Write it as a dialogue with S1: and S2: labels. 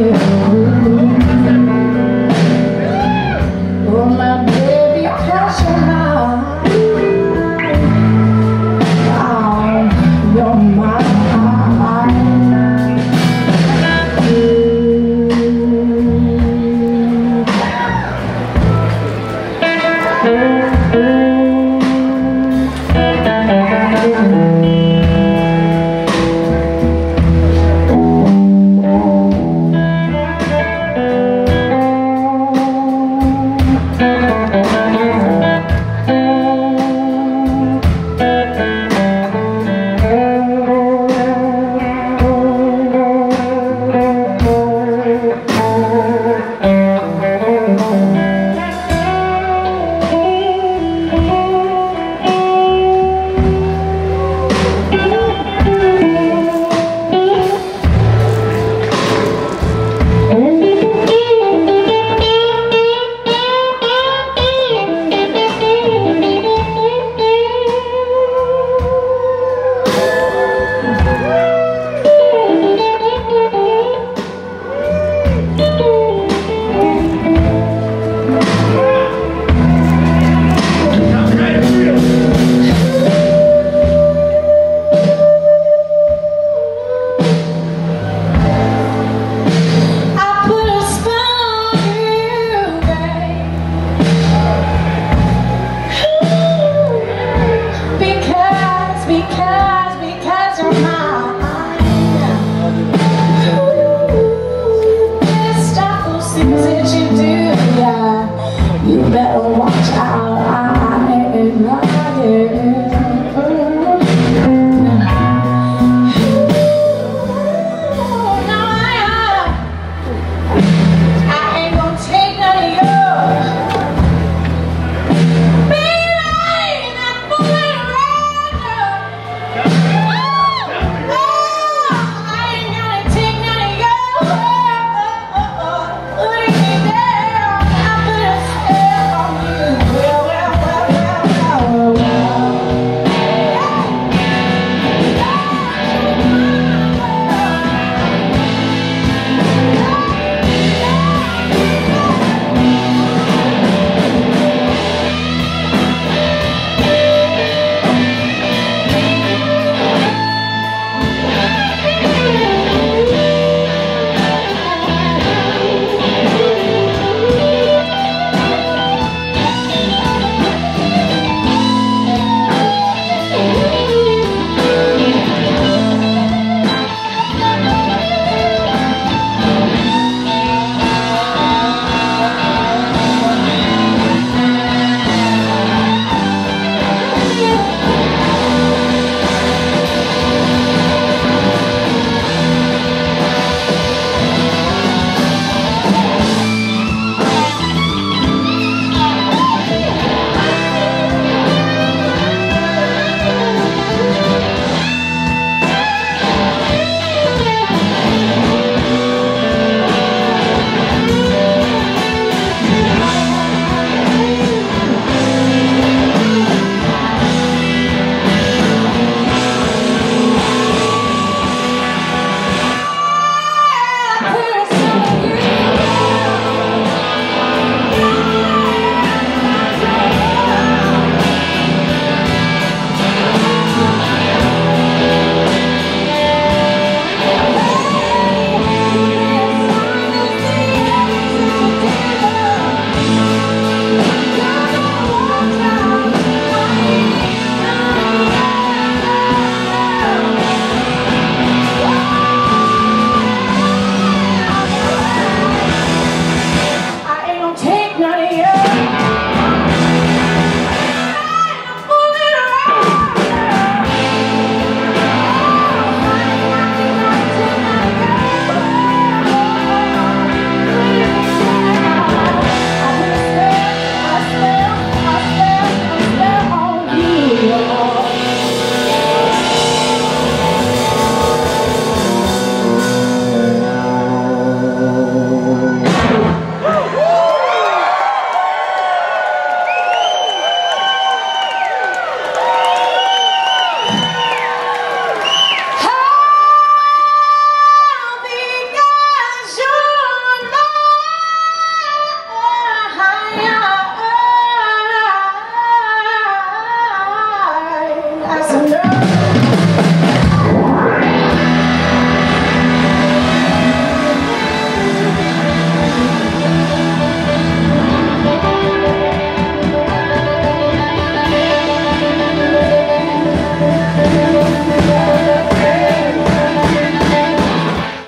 S1: Yeah. Better watch out.